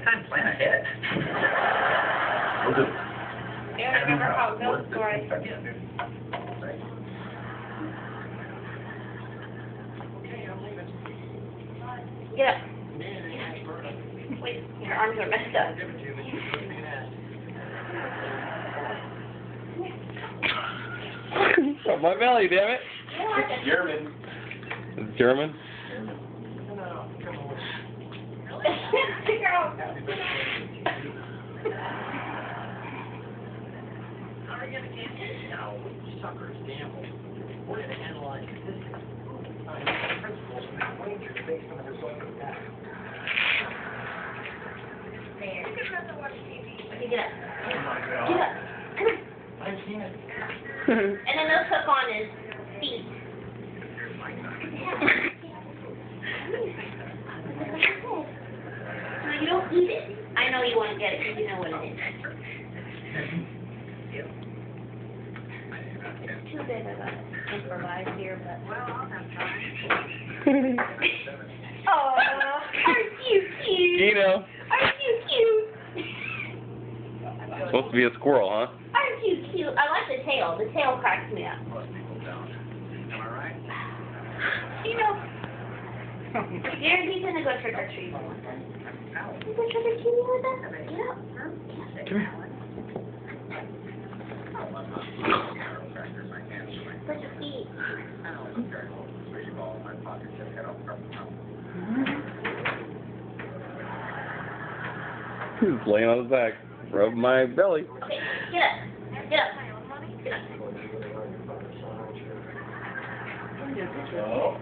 next time, plan ahead. We'll do. Yeah, I remember how it goes, story. Get up. Wait, your arms are messed up. Rub my belly, damn it. It's German. It's German. Suckers gamble. We're going to analyze statistics, scientific principles, and wagers based on the results of that. Okay, get up. Oh my Get up. Come on. I've seen it. And then they'll hook on his feet. No, you don't eat it. I know you want to get it because you know what it is. It's too big of a improvise here, but. Well, I'll have time. Oh, aren't you cute? Gino. Aren't you cute? Supposed to be a squirrel, huh? Aren't you cute? I like the tail. The tail cracks me up. Most people don't. Am I right? You know. Darren, he's gonna go trick or treating with us. You go trick or treating with us? Get up. Come here. Chiropractors, I can't swing. Put your feet. I don't look very well. Three ball in my pocket, just head off from the top. He's laying on his back. Rub my belly. Okay, get up. Get up. Get up. Oh.